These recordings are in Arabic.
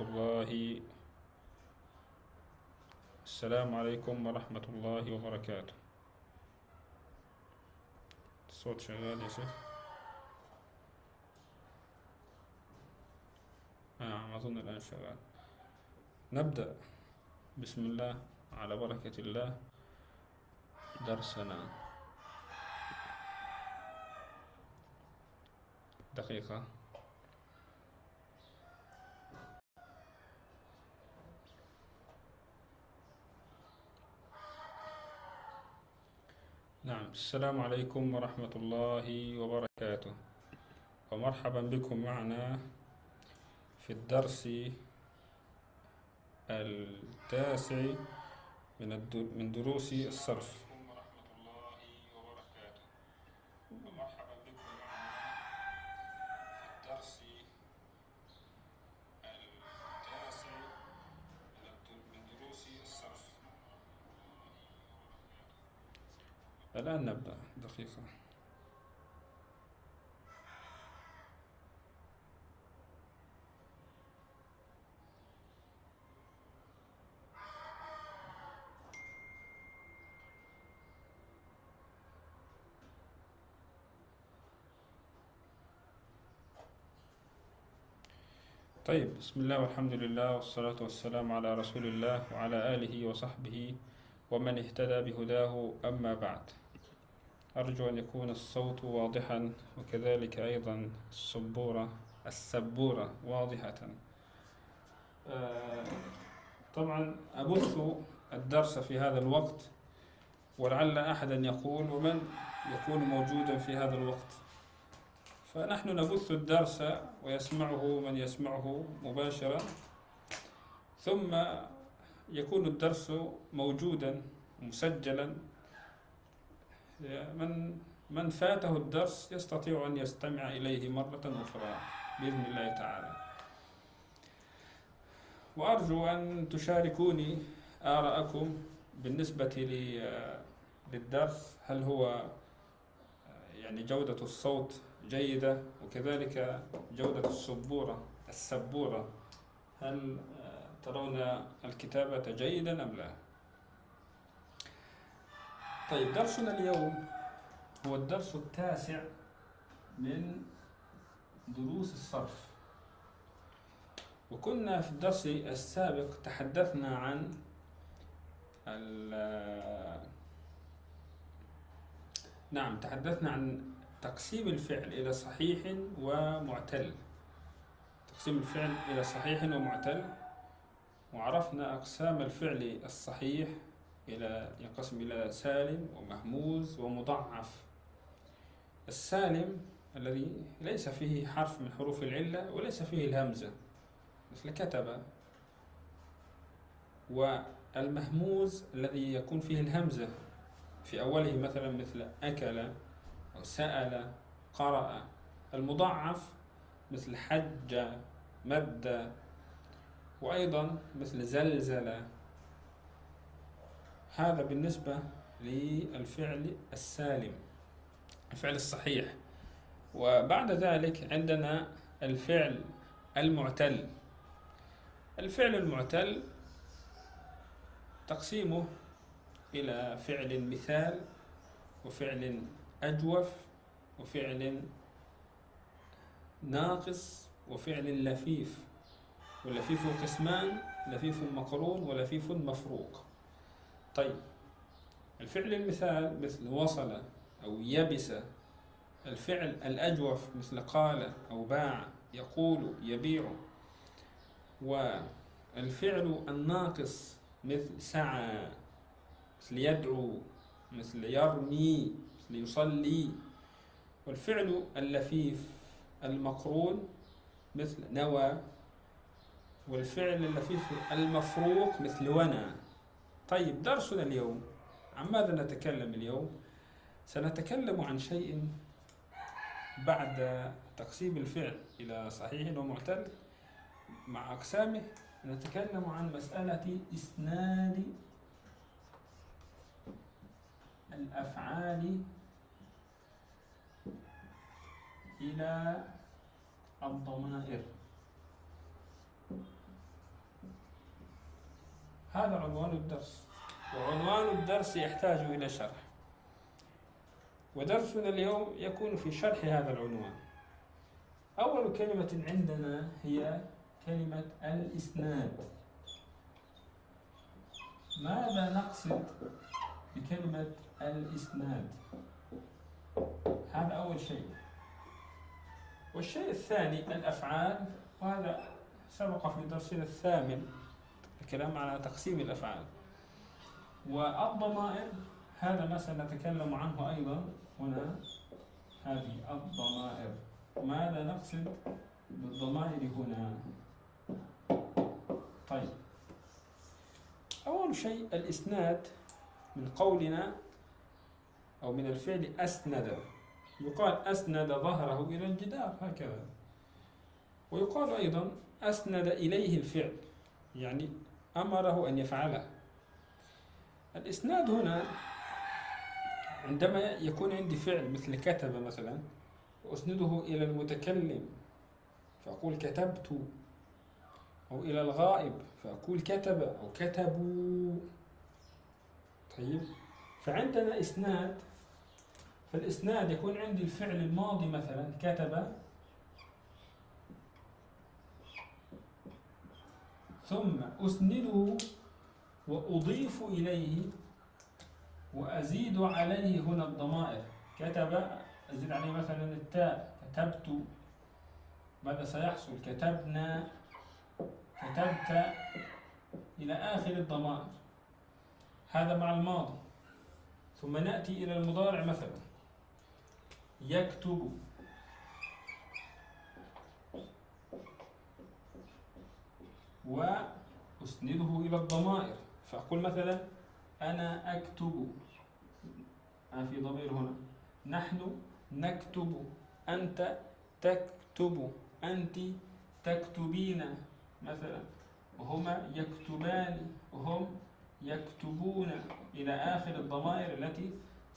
الله. السلام عليكم ورحمة الله وبركاته. الصوت شغال يا شيخ. نعم أظن الآن شغال. نبدأ. بسم الله على بركة الله. درسنا. دقيقة. نعم. السلام عليكم ورحمة الله وبركاته. ومرحبا بكم معنا في الدرس التاسع من دروس الصرف ورحمة الله وبركاته ومرحبا بكم معنا في الدرس التاسع من الد- من دروس الصرف الآن نبدأ دقيقة طيب. بسم الله والحمد لله والصلاة والسلام على رسول الله وعلى آله وصحبه ومن اهتدى بهداه. أما بعد أرجو أن يكون الصوت واضحا وكذلك أيضا السبورة السبورة واضحة. آه، طبعا أبث الدرس في هذا الوقت ولعل أحدا يقول ومن يكون موجودا في هذا الوقت؟ فنحن نبث الدرس ويسمعه من يسمعه مباشرا ثم يكون الدرس موجودا مسجلا. من من فاته الدرس يستطيع أن يستمع إليه مرة أخرى بإذن الله تعالى. وأرجو أن تشاركوني آراءكم بالنسبة لي- للدرس. هل هو يعني جودة الصوت جيدة وكذلك جودة السبورة السبورة هل ترون الكتابة جيدا أم لا؟ طيب درسنا اليوم هو الدرس التاسع من دروس الصرف وكنا في الدرس السابق تحدثنا عن ال- نعم تحدثنا عن تقسيم الفعل إلى صحيح ومعتل. تقسيم الفعل إلى صحيح ومعتل. وعرفنا أقسام الفعل الصحيح إلى ينقسم إلى سالم ومهموز ومضاعف السالم الذي ليس فيه حرف من حروف العلة وليس فيه الهمزة مثل كتب والمهموز الذي يكون فيه الهمزة في أوله مثلا مثل أكل سأل قرأ. المضاعف مثل حج مد وأيضا مثل زلزل هذا بالنسبة للفعل السالم الفعل الصحيح. وبعد ذلك عندنا الفعل المعتل. الفعل المعتل تقسيمه إلى فعل مثال وفعل أجوف وفعل ناقص وفعل لفيف واللفيف قسمان لفيف مقرون ولفيف مفروق. طيب الفعل المثال مثل وصل أو يبس الفعل الأجوف مثل قال أو باع يقول يبيع والفعل الناقص مثل سعى مثل يدعو مثل يرمي. مثل يصلي والفعل اللفيف المقرون مثل نوى والفعل اللفيف المفروق مثل ونى. طيب درسنا اليوم عن ماذا نتكلم اليوم؟ سنتكلم عن شيء بعد تقسيم الفعل إلى صحيح ومعتل مع أقسامه نتكلم عن مسألة إسناد الأفعال إلى الضمائر. هذا عنوان الدرس. وعنوان الدرس يحتاج إلى شرح. ودرسنا اليوم يكون في شرح هذا العنوان. أول كلمة عندنا هي كلمة الإسناد. ماذا نقصد بكلمة الإسناد؟ هذا أول شيء. والشيء الثاني الأفعال. وهذا سبق في درسنا الثامن الكلام على تقسيم الأفعال. والضمائر هذا ما سنتكلم عنه أيضا. هنا هذه الضمائر. ماذا نقصد بالضمائر هنا؟ طيب. أول شيء الإسناد من قولنا أو من الفعل أسند. يقال أسند ظهره إلى الجدار هكذا. ويقال أيضا أسند إليه الفعل يعني أمره أن يفعله. الإسناد هنا عندما يكون عندي فعل مثل كتب مثلا وأسنده إلى المتكلم فأقول كتبت أو إلى الغائب فأقول كتب أو كتبوا. طيب فعندنا إسناد فالإسناد يكون عندي الفعل الماضي مثلا كتب. ثم أسنده وأضيف إليه وأزيد عليه هنا الضمائر. كتب أزيد عليه مثلا التاء. كتبت. ماذا سيحصل؟ كتبنا. كتبت. إلى آخر الضمائر. هذا مع الماضي. ثم نأتي إلى المضارع مثلا. يكتب وأسنده إلى الضمائر فأقول مثلا أنا أكتب في ضمير هنا نحن نكتب أنت تكتب أنت تكتبين مثلا وهما يكتبان وهم يكتبون إلى آخر الضمائر التي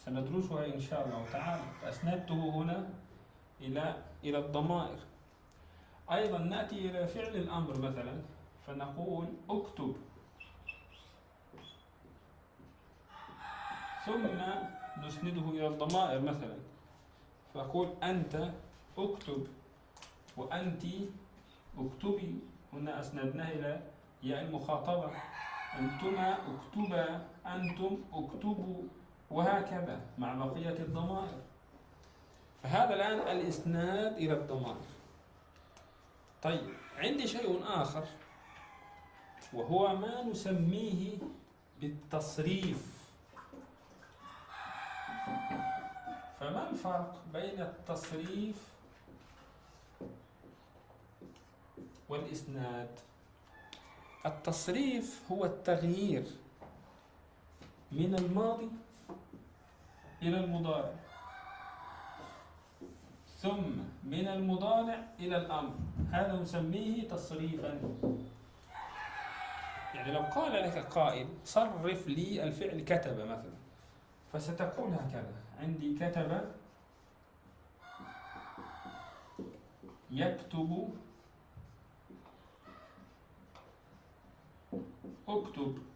سندرسها إن شاء الله تعالى. فأسندته هنا إلى إلى الضمائر. أيضا نأتي إلى فعل الأمر مثلا فنقول اكتب. ثم نسنده إلى الضمائر مثلا. فأقول أنت اكتب وأنت اكتبي. هنا أسندناه إلى ياء المخاطبة. أنتما اكتبا أنتم اكتبوا. وهكذا مع بقية الضمائر. فهذا الآن الإسناد إلى الضمائر. طيب عندي شيء آخر وهو ما نسميه بالتصريف. فما الفرق بين التصريف والإسناد؟ التصريف هو التغيير من الماضي إلى المضارع. ثم من المضارع إلى الأمر. هذا نسميه تصريفا. يعني لو قال لك قائل صرف لي الفعل كتب مثلا. فستقول هكذا. عندي كتب يكتب أكتب.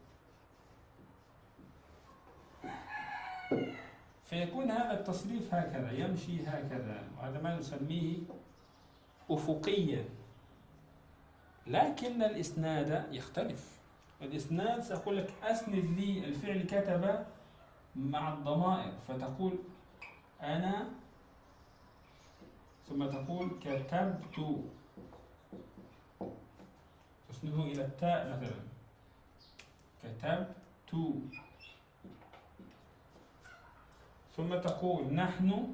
فيكون هذا التصريف هكذا يمشي هكذا. وهذا ما نسميه أفقيا. لكن الإسناد يختلف. الإسناد سأقول لك أسند لي الفعل كتب مع الضمائر فتقول أنا ثم تقول كتبت. تسنده إلى التاء مثلا. كتبت. ثم تقول نحن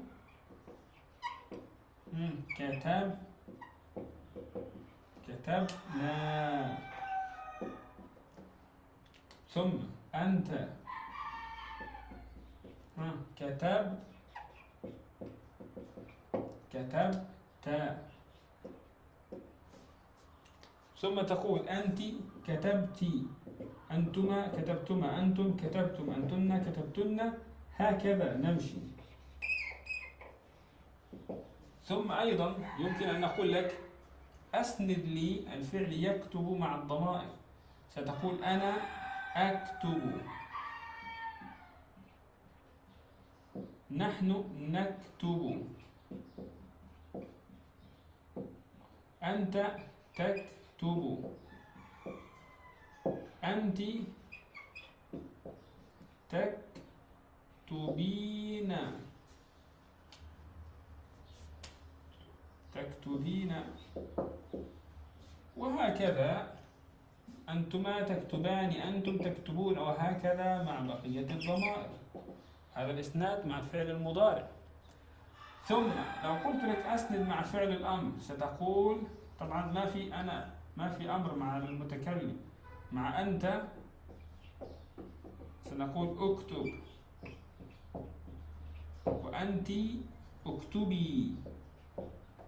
كتب كتبنا ثم أنت كتب كتبت ثم تقول أنت كتبتي أنتما كتبتما أنتم كتبتم أنتن كتبتن. هكذا نمشي. ثم أيضا يمكن أن نقول لك أسند لي الفعل يكتب مع الضمائر. ستقول أنا أكتب. نحن نكتب. أنت تكتب. أنت تكتبين. تكتبين. وهكذا. أنتما تكتبان أنتم تكتبون وهكذا مع بقية الضمائر. هذا الإسناد مع الفعل المضارع. ثم لو قلت لك أسند مع فعل الأمر ستقول طبعا ما في أنا ما في أمر مع المتكلم. مع أنت سنقول اكتب. وأنت اكتبي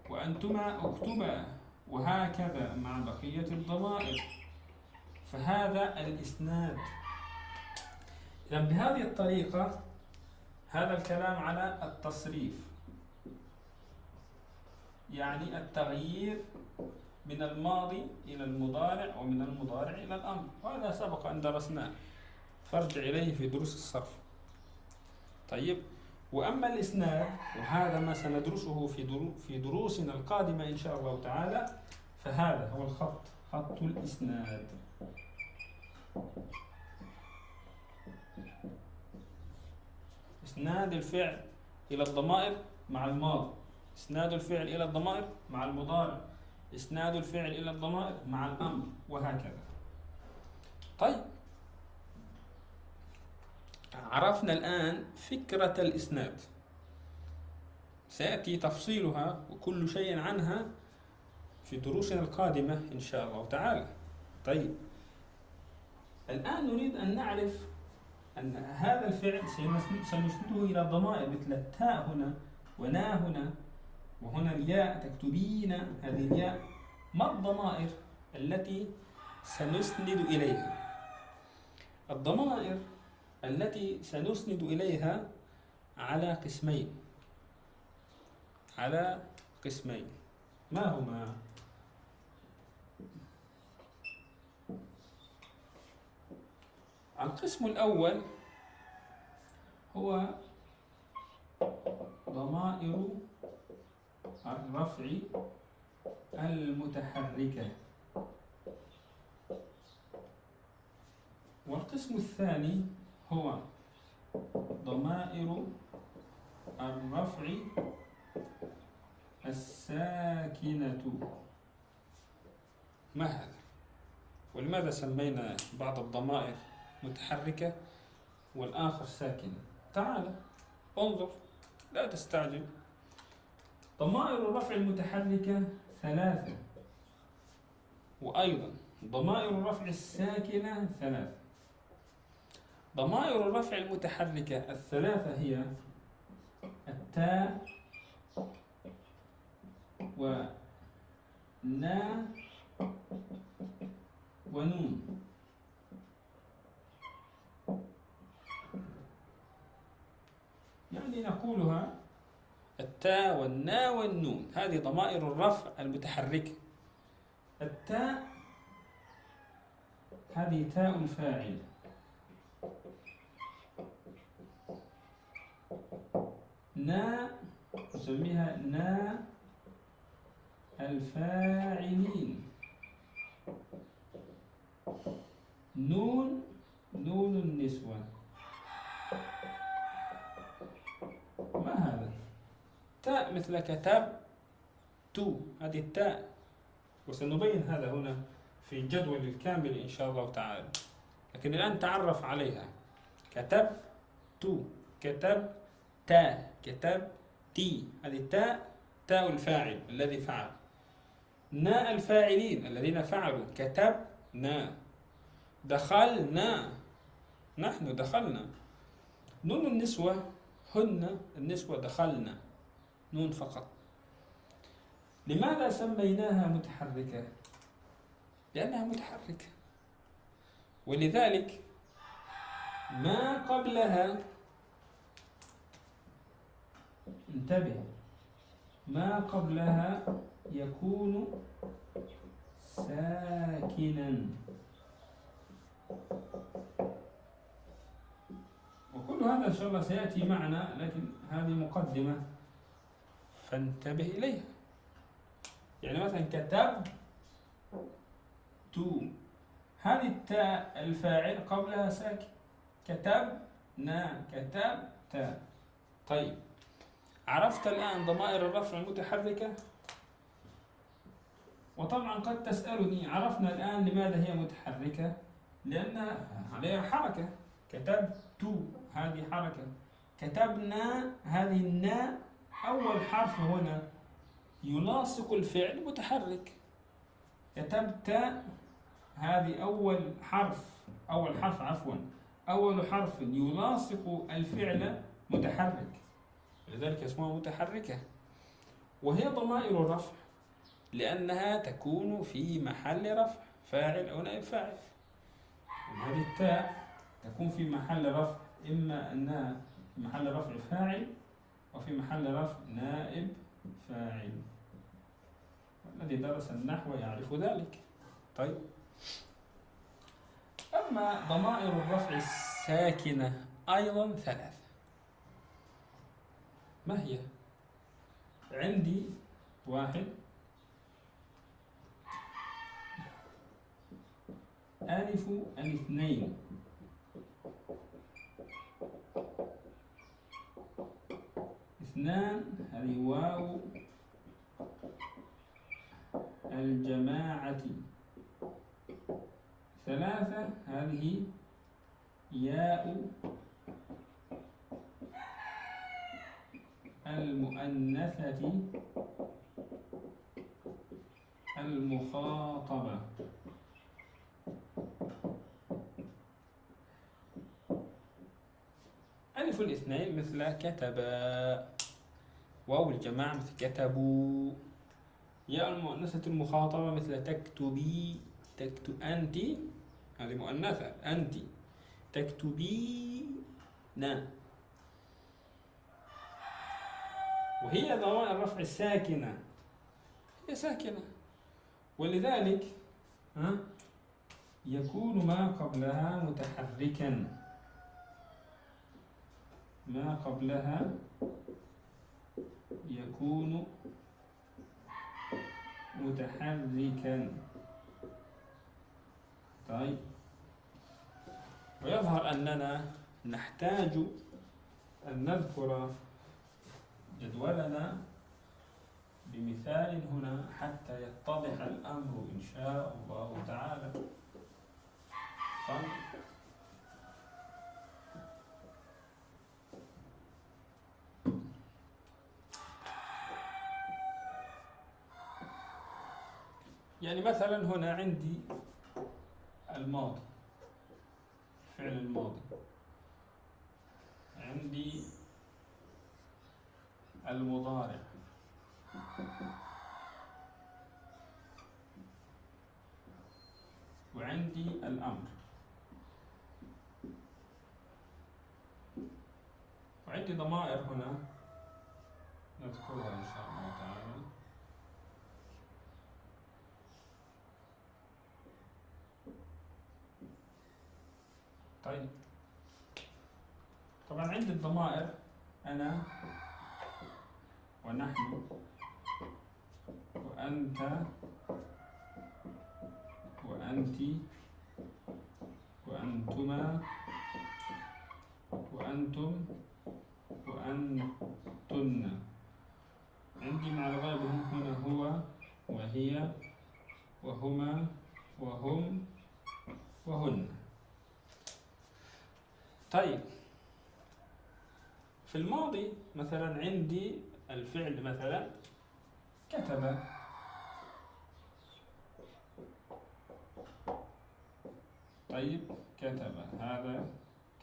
وأنتما اكتبا وهكذا مع بقية الضمائر. فهذا الإسناد. إذا بهذه الطريقة هذا الكلام على التصريف. يعني التغيير من الماضي إلى المضارع ومن المضارع إلى الأمر. وهذا سبق أن درسناه. فارجع إليه في دروس الصرف. طيب. وأما الإسناد وهذا ما سندرسه في في دروسنا القادمة إن شاء الله تعالى فهذا هو الخط خط الإسناد. إسناد الفعل إلى الضمائر مع الماضي. إسناد الفعل إلى الضمائر مع المضارع. إسناد الفعل إلى الضمائر مع الأمر وهكذا. طيب عرفنا الآن فكرة الإسناد. سيأتي تفصيلها وكل شيء عنها في دروسنا القادمة إن شاء الله تعالى. طيب. الآن نريد أن نعرف أن هذا الفعل سنسنده إلى ضمائر مثل التاء هنا ونا هنا وهنا الياء تكتبين هذه الياء. ما الضمائر التي سنسند إليها؟ الضمائر التي سنسند إليها على قسمين. على قسمين. ما هما؟ القسم الأول هو ضمائر الرفع المتحركة. والقسم الثاني هو ضمائر الرفع الساكنة. ما هذا؟ ولماذا سمينا بعض الضمائر متحركة والآخر ساكنة؟ تعال انظر لا تستعجل. ضمائر الرفع المتحركة ثلاثة وأيضا ضمائر الرفع الساكنة ثلاثة. ضمائر الرفع المتحركة الثلاثة هي التاء ونا ونون يعني نقولها التاء والنا والنون. هذه ضمائر الرفع المتحركة التاء هذه تاء الفاعل. نا نسميها نا الفاعلين. نون نون النسوة. ما هذا؟ تاء مثل كتاب تو. هذه التاء وسنبين هذا هنا في الجدول الكامل إن شاء الله تعالى. لكن الآن تعرف عليها. كتب تو. كتب تا كتب تي هذه التاء تاء الفاعل الذي فعل. نا الفاعلين الذين فعلوا كتبنا دخلنا نحن دخلنا. نون النسوة هن النسوة دخلنا. نون فقط. لماذا سميناها متحركة؟ لأنها متحركة. ولذلك ما قبلها انتبه. ما قبلها يكون ساكنا. هذا إن شاء الله سيأتي معنا لكن هذه مقدمة فانتبه إليها. يعني مثلا كتب تو. هذه التاء الفاعل قبلها ساكن. كتبنا كتبت طيب. عرفت الآن ضمائر الرفع المتحركة؟ وطبعا قد تسألني عرفنا الآن لماذا هي متحركة؟ لأنها عليها حركة. كتبت هذه حركة. كتبنا هذه الناء أول حرف هنا يلاصق الفعل متحرك. كتبت هذه أول حرف أول حرف عفوا أول حرف يلاصق الفعل متحرك. لذلك اسمها متحركة. وهي ضمائر الرفع لأنها تكون في محل رفع فاعل أو نائب فاعل. هذه التاء تكون في محل رفع إما أنها محل رفع فاعل وفي محل رفع نائب فاعل. الذي درس النحو يعرف ذلك. طيب. أما ضمائر الرفع الساكنة أيضا ثلاثة. ما هي؟ عندي واحد. ألف الاثنين اثنان هذه واو. الجماعة. ثلاثة هذه ياء. المؤنثة المخاطبة. ألف الاثنين مثل كتب. واو الجماعة مثل كتبوا. ياء المؤنثة المخاطبة مثل تكتبي. تكتب أنت. هذه مؤنثة. أنت. تكتبين. وهي ضمائر الرفع الساكنة. هي ساكنة. ولذلك ها؟ يكون ما قبلها متحركا. ما قبلها يكون متحركا. طيب. ويظهر أننا نحتاج أن نذكر جدولنا بمثال هنا حتى يتضح الأمر إن شاء الله تعالى. يعني مثلا هنا عندي الماضي فعل الماضي. عندي المضارع. وعندي الأمر. وعندي ضمائر هنا نذكرها إن شاء الله تعالى. طيب. طبعا عندي الضمائر أنا ونحن وأنت وأنت وأنتما وأنتم وأنتن. عندي مع الغائب هنا هو وهي وهما وهم وهن. طيب في الماضي مثلا عندي الفعل مثلا كتب. طيب كتب. هذا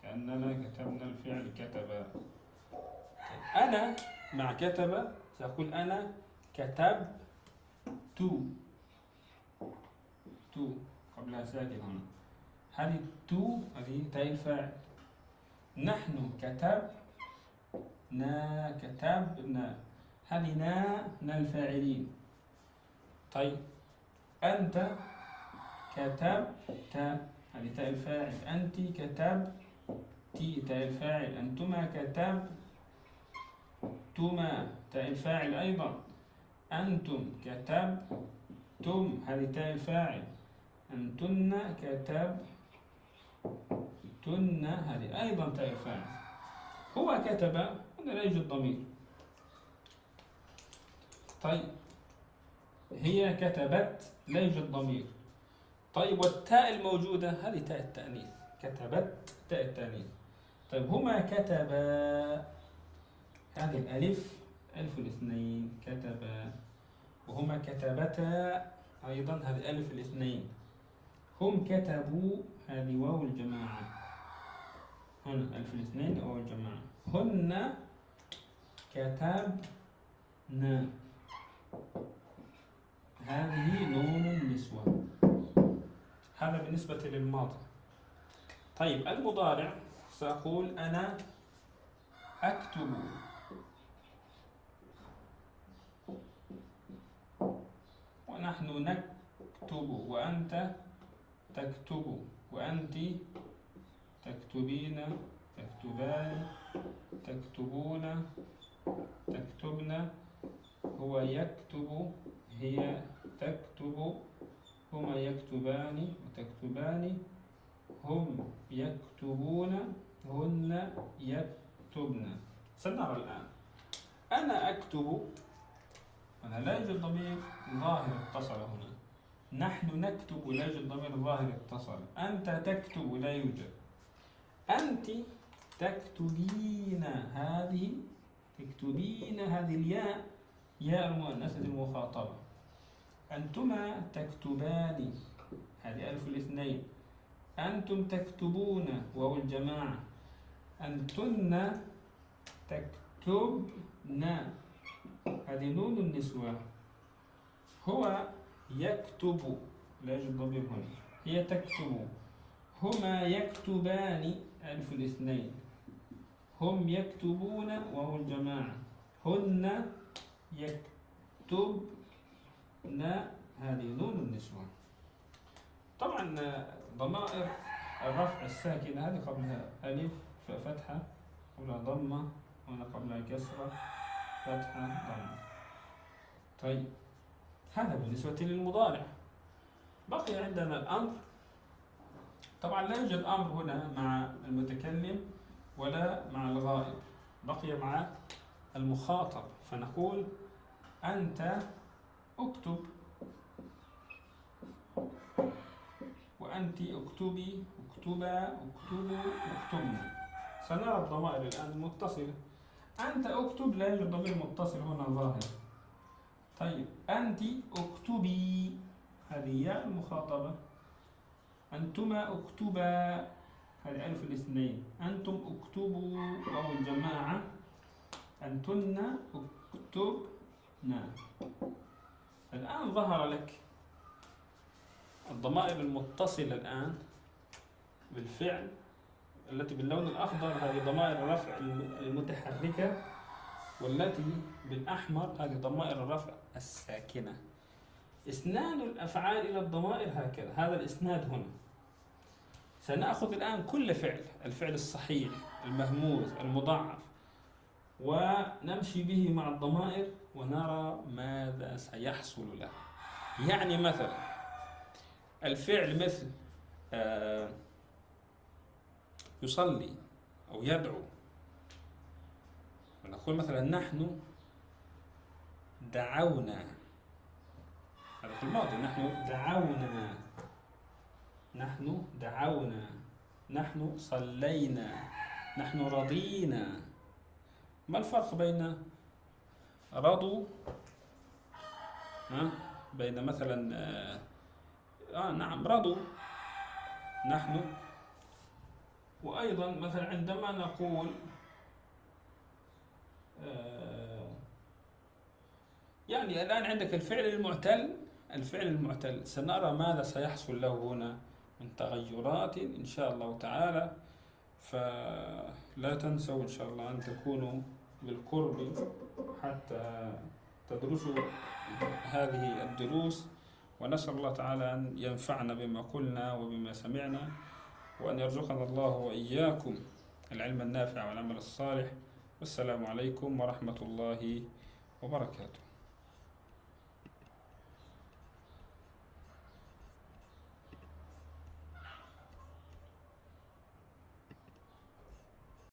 كأننا كتبنا الفعل كتب. أنا مع كتب سأقول أنا كتب تو تو قبلها ساكن هنا. هذه تو هذه تاء الفاعل. نحن كتبنا كتبنا هذه نا نا الفاعلين. طيب. أنت كتبت هذه تاء الفاعل. أنت كتبت تاء الفاعل. أنتما كتبتما تاء الفاعل أيضا. أنتم كتبتم هذه تاء الفاعل. أنتن كتبتن هذه أيضا تاء الفاعل. هو كتب هنا لا يوجد ضمير طيب هي كتبت لا يوجد ضمير طيب والتاء الموجودة هذه تاء التأنيث. كتبت تاء التأنيث. طيب هما كتبا هذه الألف ألف الاثنين كتبا. وهما كتبتا أيضا هذه ألف الاثنين. هم كتبوا هذه واو الجماعة. هنا ألف الاثنين واو الجماعة. هن كتبنا. هذه نون النسوة هذا بالنسبة للماضي. طيب المضارع سأقول أنا أكتب. ونحن نكتب وأنت تكتب وأنت تكتبين تكتبان تكتبون. هو يكتب هي تكتب هما يكتبان وتكتبان هم يكتبون هن يكتبن. سنرى الآن. أنا أكتب هنا لا يوجد ضمير ظاهر اتصل هنا. نحن نكتب لا يوجد ضمير ظاهر اتصل. أنت تكتب لا يوجد. أنت تكتبين هذه تكتبين هذه الياء ياء المؤنثة المخاطبة أنتما تكتبان هذه ألف الاثنين أنتم تكتبون واو الجماعة أنتن تكتبن هذه نون النسوة هو يكتب لا يوجد ضمير هنا هي تكتب هما يكتبان ألف الاثنين هم يكتبون وهو الجماعة هن يكتبن هذه نون النسوة طبعا ضمائر الرفع الساكنة هذه قبلها ألف فتحة قبلها ضمة هنا قبلها كسرة فتحة ضمة. طيب هذا بالنسبة للمضارع. بقي عندنا الأمر. طبعا لا يوجد أمر هنا مع المتكلم ولا مع الغائب. بقي مع المخاطب فنقول أنت اكتب. وأنت اكتبي اكتبا اكتبوا اكتبنا سنرى الضمائر الآن المتصلة أنت اكتب لا يوجد ضمير متصل هنا ظاهر. طيب أنت اكتبي. هذه ياء المخاطبة. أنتما اكتبا. هذه ألف الاثنين. أنتم اكتبوا. أو الجماعة. أنتن اكتبنا الآن ظهر لك الضمائر المتصلة الآن بالفعل التي باللون الأخضر هذه ضمائر الرفع المتحركة والتي بالأحمر هذه ضمائر الرفع الساكنة. إسناد الأفعال إلى الضمائر هكذا. هذا الإسناد هنا. سنأخذ الآن كل فعل الفعل الصحيح المهموز المضاعف. ونمشي به مع الضمائر ونرى ماذا سيحصل له. يعني مثلا الفعل مثل آه يصلي أو يدعو. فنقول مثلا نحن دعونا. هذا في الماضي نحن دعونا. نحن دعونا. نحن صلينا. نحن رضينا. ما الفرق بين رضوا ها؟ بين مثلا آه, آه نعم رضوا نحن. وأيضا مثلا عندما نقول آه يعني الآن عندك الفعل المعتل. الفعل المعتل سنرى ماذا سيحصل له هنا من تغيرات إن شاء الله تعالى. فلا تنسوا إن شاء الله أن تكونوا بالقرب حتى تدرسوا هذه الدروس. ونسأل الله تعالى أن ينفعنا بما قلنا وبما سمعنا وأن يرزقنا الله وإياكم العلم النافع والعمل الصالح. والسلام عليكم ورحمة الله وبركاته.